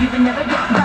you can never get